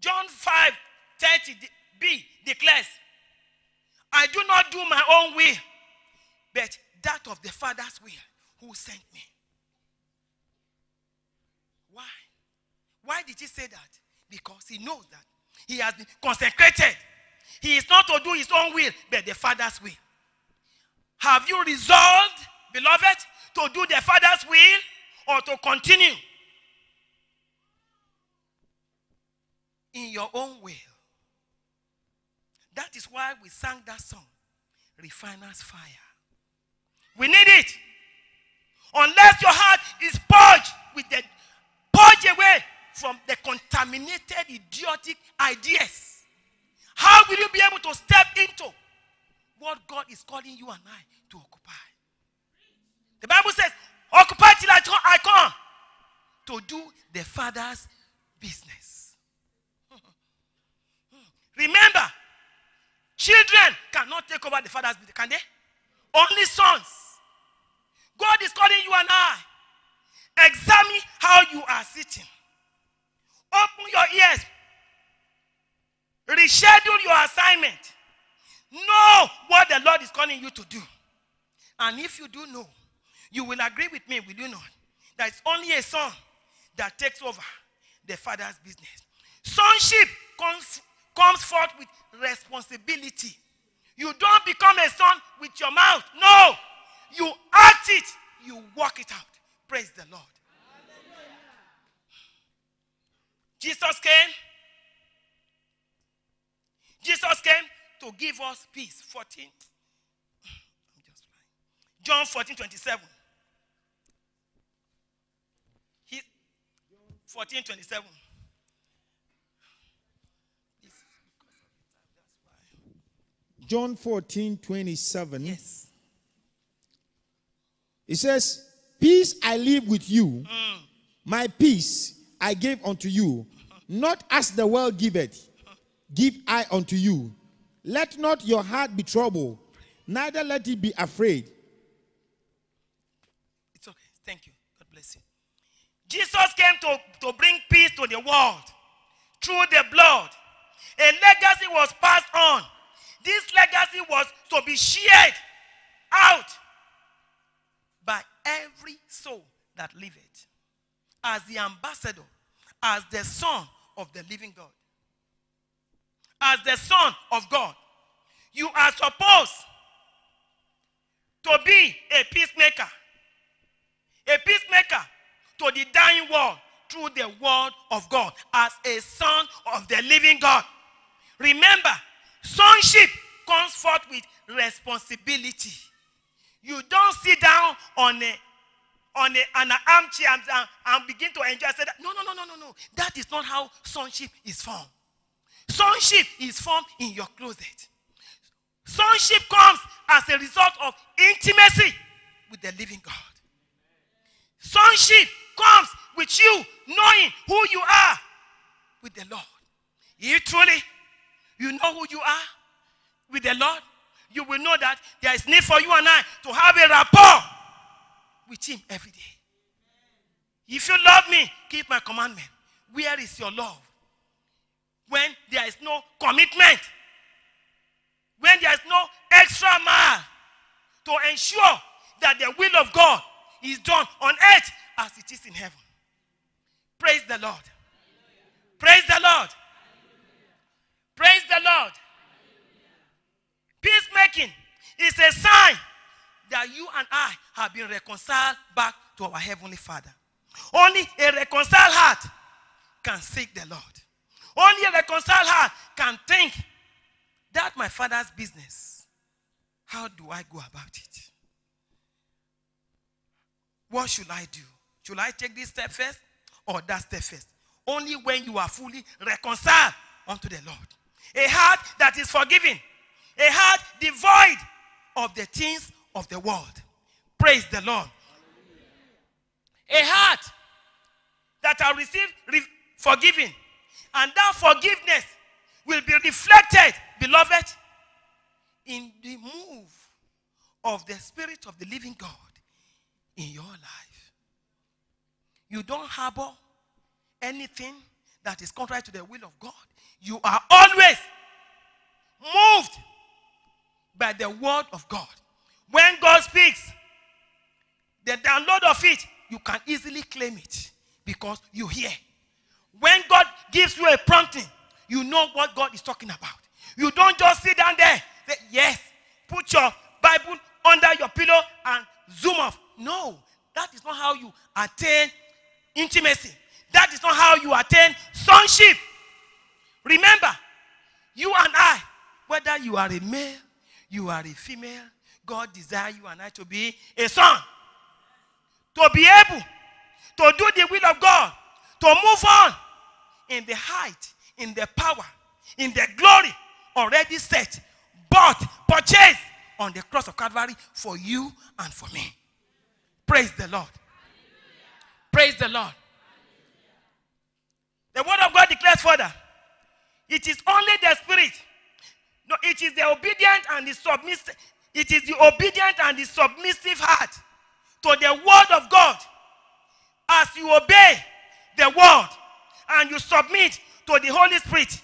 John 5 30b declares, I do not do my own will, but that of the Father's will who sent me. Why? Why did he say that? Because he knows that he has been consecrated. He is not to do his own will, but the Father's will. Have you resolved, beloved, to do the Father's will or to continue in your own will? That is why we sang that song, Refiner's Fire. We need it. Unless your heart is purged with the purge away from the contaminated, idiotic ideas. How will you be able to step into what God is calling you and I to occupy? The Bible says, occupy till I, I come to do the Father's business. Remember, children cannot take over the Father's business, can they? Only sons. God is calling you and I. Examine how you are sitting. Open your ears. Reschedule your assignment. Know what the Lord is calling you to do. And if you do know, you will agree with me, will you not? That it's only a son that takes over the father's business. Sonship comes, comes forth with responsibility. You don't become a son with your mouth. No. You act it, you walk it out. Praise the Lord. Jesus came. Jesus came to give us peace. 14. I'm just flying. John 14, 27. He, 14, 27. John 14, 27. Yes. It says, Peace I leave with you, mm. my peace I give unto you, not as the world giveth, give I unto you. Let not your heart be troubled, neither let it be afraid. It's okay. Thank you. God bless you. Jesus came to, to bring peace to the world through the blood. A legacy was passed on. This legacy was to be shared out by every soul that liveth as the ambassador, as the son of the living God. As the son of God, you are supposed to be a peacemaker. A peacemaker to the dying world through the word of God as a son of the living God. Remember, sonship comes forth with responsibility. You don't sit down on a on a, on an armchair and, and, and begin to enjoy. I said, no, no, no, no, no, no. That is not how sonship is formed. Sonship is formed in your closet. Sonship comes as a result of intimacy with the living God. Sonship comes with you knowing who you are with the Lord. If truly you know who you are with the Lord, you will know that there is need for you and I to have a rapport with Him every day. If you love me, keep my commandment. Where is your love? When there is no commitment, when there is no extra mile to ensure that the will of God is done on earth as it is in heaven. Praise the Lord. Praise the Lord. Praise the Lord. Peacemaking is a sign that you and I have been reconciled back to our Heavenly Father. Only a reconciled heart can seek the Lord. Only a reconciled heart can think that my Father's business. How do I go about it? What should I do? Should I take this step first or that step first? Only when you are fully reconciled unto the Lord. A heart that is forgiving. A heart devoid of the things of the world. Praise the Lord. A heart that have received re- forgiving. And that forgiveness will be reflected, beloved, in the move of the Spirit of the living God in your life. You don't harbor anything that is contrary to the will of God, you are always moved by the word of God. When God speaks, the download of it, you can easily claim it because you hear. When God gives you a prompting, you know what God is talking about. You don't just sit down there, say, Yes, put your Bible under your pillow and zoom off. No, that is not how you attain intimacy. That is not how you attain sonship. Remember, you and I, whether you are a male, you are a female, God desires you and I to be a son. To be able to do the will of God, to move on in the height, in the power, in the glory already set, bought, purchased on the cross of Calvary for you and for me. Praise the Lord. Praise the Lord. The word of God declares further. It is only the spirit. No, it is the obedient and the submissive. It is the obedient and the submissive heart to the word of God. As you obey the word and you submit to the Holy Spirit,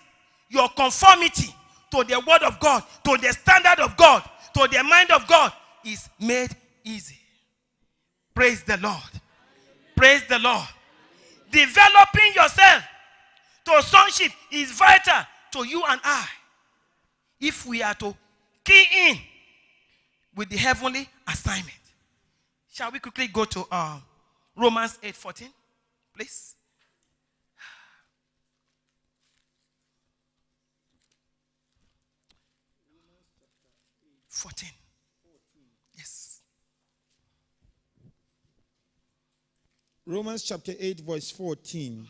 your conformity to the word of God, to the standard of God, to the mind of God is made easy. Praise the Lord. Praise the Lord. Developing yourself to sonship is vital to you and I. If we are to key in with the heavenly assignment. Shall we quickly go to um, Romans 8:14, please? Fourteen. Yes. Romans chapter 8, verse 14.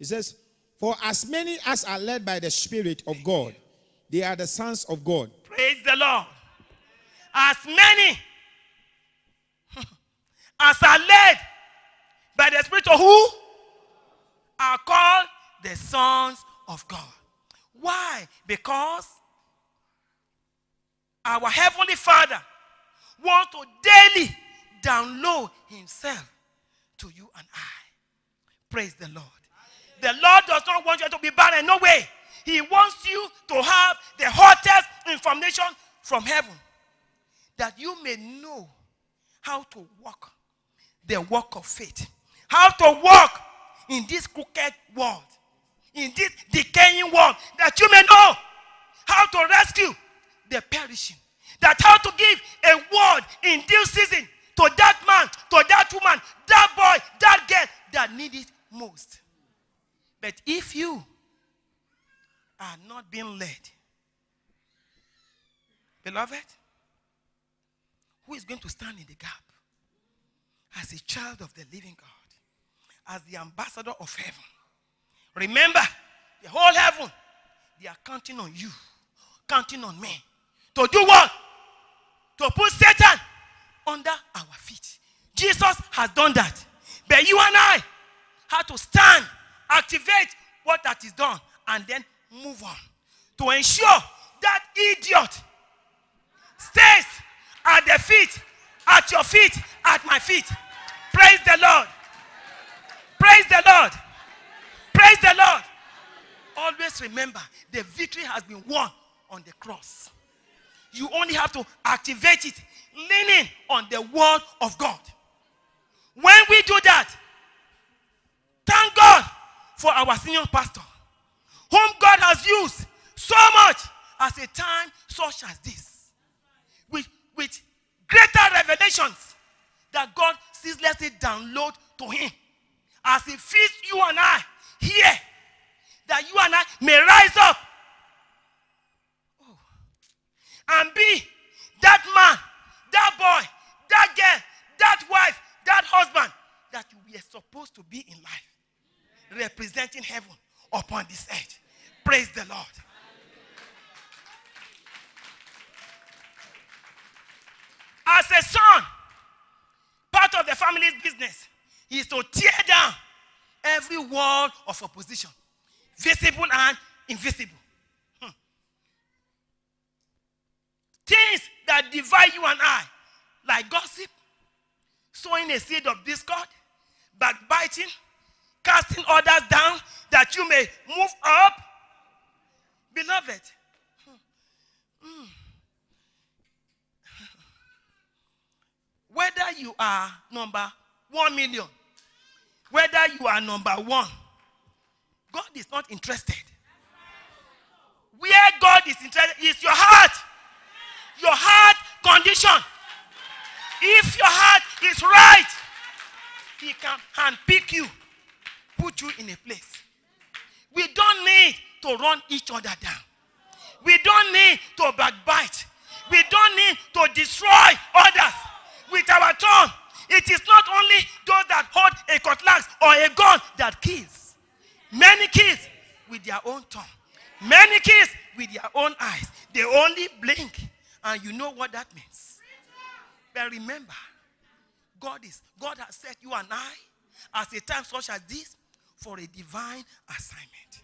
It says, For as many as are led by the Spirit of God, they are the sons of God. Praise the Lord. As many as are led by the Spirit of who? Are called the sons of God. Why? Because our Heavenly Father wants to daily download Himself to you and I. Praise the Lord. The Lord does not want you to be barren. No way. He wants you to have the hottest information from heaven that you may know how to walk the walk of faith. How to walk in this crooked world, in this decaying world, that you may know how to rescue the perishing. That how to give a word in due season to that man, to that woman, that boy, that girl that need it most. But if you are not being led, beloved, who is going to stand in the gap as a child of the living God, as the ambassador of heaven? Remember, the whole heaven, they are counting on you, counting on me to do what? To put Satan under our feet. Jesus has done that. But you and I have to stand, activate what that is done, and then move on to ensure that idiot stays at the feet, at your feet, at my feet. Praise the Lord. Praise the Lord. Praise the Lord. Always remember the victory has been won on the cross. You only have to activate it, leaning on the word of God. When we do that, thank God for our senior pastor, whom God has used so much as a time such as this, with, with greater revelations that God ceaselessly download to him. As he feeds you and I here, that you and I may rise up. Oh, and be that man, that boy, that girl, that wife, that husband that you were supposed to be in life, representing heaven upon this earth. Praise the Lord. As a son, part of the family's business is to tear down every wall of opposition, visible and invisible. Hmm. Things that divide you and I, like gossip, sowing a seed of discord, backbiting, casting others down that you may move up. Beloved, mm, whether you are number one million, whether you are number one, God is not interested. Where God is interested is your heart. Your heart condition. If your heart is right, He can handpick you, put you in a place. We don't need to run each other down. We don't need to backbite. We don't need to destroy others with our tongue. It is not only those that hold a cutlass or a gun that kills. Many kills with their own tongue. Many kills with their own eyes. They only blink, and you know what that means. But remember, God is God has set you and I as a time such as this for a divine assignment.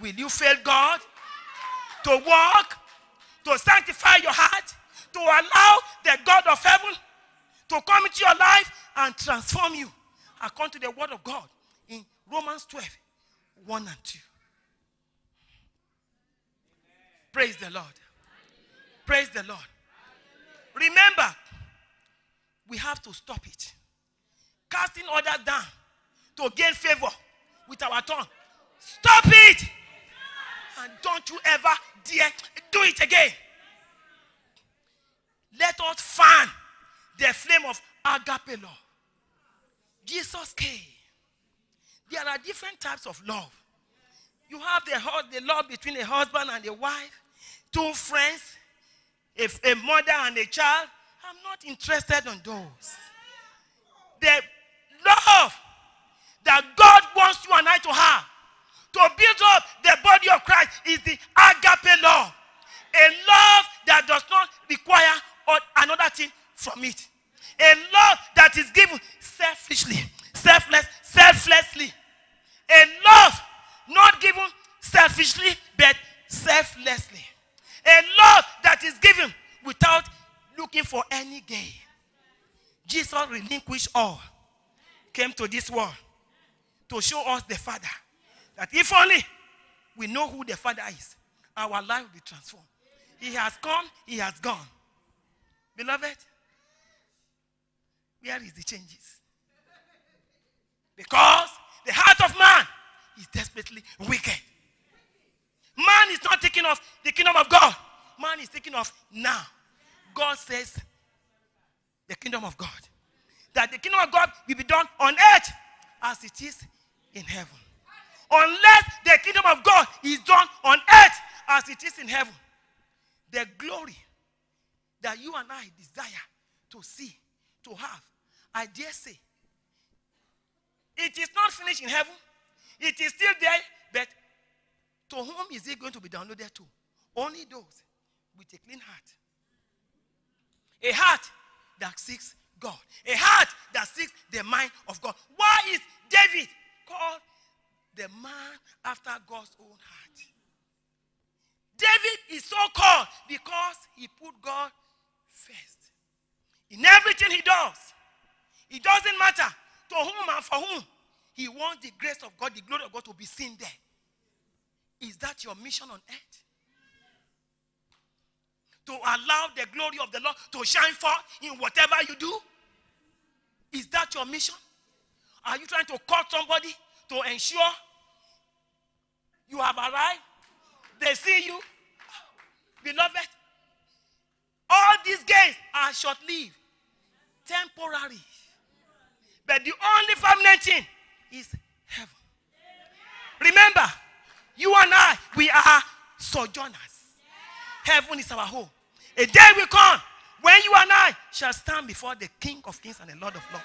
Will you fail God to walk, to sanctify your heart, to allow the God of heaven to come into your life and transform you according to the word of God in Romans 12 1 and 2. Praise the Lord. Praise the Lord. Remember, we have to stop it. Casting others down to gain favor with our tongue. Stop it. And don't you ever dare do it again. Let us fan the flame of agape love. Jesus came. There are different types of love. You have the, the love between a husband and a wife, two friends, a, a mother and a child. I'm not interested in those. The love that God wants you and I to have to build up the body of Christ is the agape love. A love that does not require another thing from it. A love that is given selfishly, selfless, selflessly. A love not given selfishly, but selflessly. A love that is given without looking for any gain. Jesus relinquished all, came to this world to show us the Father. That if only we know who the Father is, our life will be transformed. He has come, He has gone. Beloved, where is the changes? Because the heart of man is desperately wicked. Man is not thinking of the kingdom of God. Man is thinking of now. God says, the kingdom of God. That the kingdom of God will be done on earth as it is in heaven. Unless the kingdom of God is done on earth as it is in heaven, the glory that you and I desire to see, to have, I dare say, it is not finished in heaven. It is still there, but to whom is it going to be downloaded to? Only those with a clean heart. A heart that seeks God. A heart that seeks the mind of God. Why is David called the man after God's own heart? David is so called because he put God first. In everything he does, it doesn't matter to whom and for whom. He wants the grace of God, the glory of God to be seen there. Is that your mission on earth? To allow the glory of the Lord to shine forth in whatever you do? Is that your mission? Are you trying to call somebody to ensure you have arrived? They see you. Beloved, all these gains are short lived, temporary. But the only permanent thing is heaven. Remember, you and I, we are sojourners. Heaven is our home. A day will come when you and I shall stand before the King of Kings and the Lord of Lords.